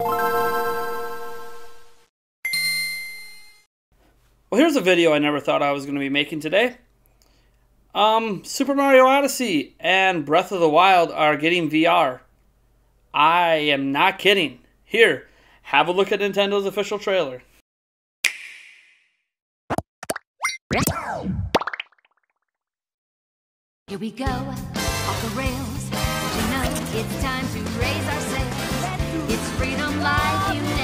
Well, here's a video I never thought I was going to be making today. Um, Super Mario Odyssey and Breath of the Wild are getting VR. I am not kidding. Here, have a look at Nintendo's official trailer. Here we go, off the rails. It's time to raise? It's freedom like you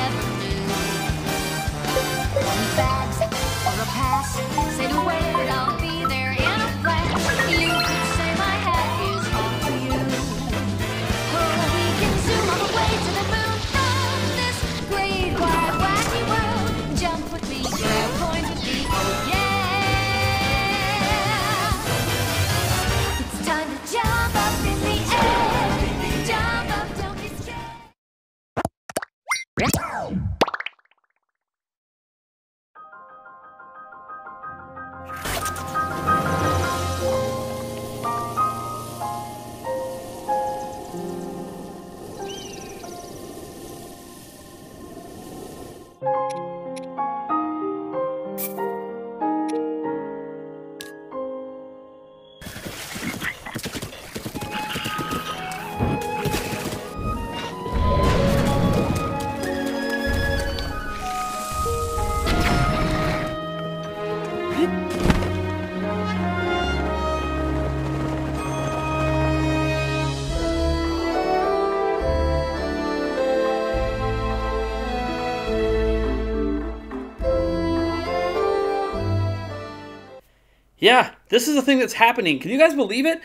Yeah, this is the thing that's happening. Can you guys believe it?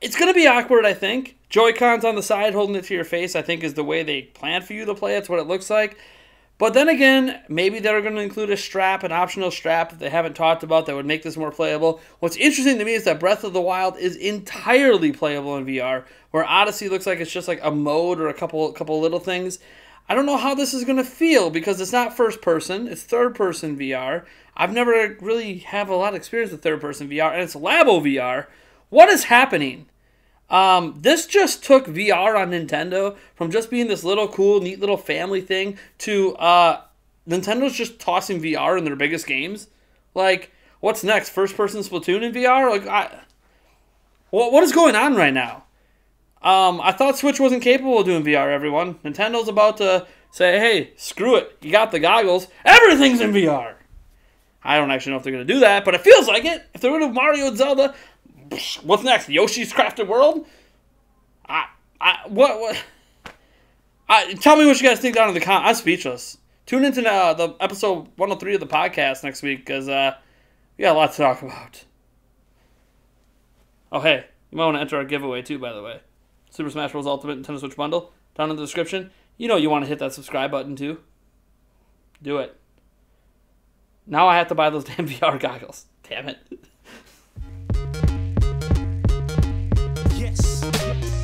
It's going to be awkward, I think. Joy-Cons on the side holding it to your face, I think, is the way they plan for you to play. It's what it looks like. But then again, maybe they're going to include a strap, an optional strap that they haven't talked about that would make this more playable. What's interesting to me is that Breath of the Wild is entirely playable in VR, where Odyssey looks like it's just like a mode or a couple couple little things. I don't know how this is going to feel because it's not first person, it's third person VR. I've never really have a lot of experience with third person VR, and it's Labo VR. What is happening? Um, this just took VR on Nintendo from just being this little cool, neat little family thing to uh, Nintendo's just tossing VR in their biggest games. Like, what's next? First person Splatoon in VR? Like, I, what what is going on right now? Um, I thought Switch wasn't capable of doing VR. Everyone, Nintendo's about to say, "Hey, screw it! You got the goggles. Everything's in VR." I don't actually know if they're gonna do that, but it feels like it. If they're gonna do Mario and Zelda, what's next? Yoshi's Crafted World? I, I, what, what? I, tell me what you guys think down in the comments. I'm speechless. Tune into uh, the episode 103 of the podcast next week because uh, we got a lot to talk about. Oh, hey, you might want to enter our giveaway too, by the way. Super Smash Bros. Ultimate Nintendo Switch bundle down in the description. You know you want to hit that subscribe button too. Do it. Now I have to buy those damn VR goggles. Damn it. yes. yes.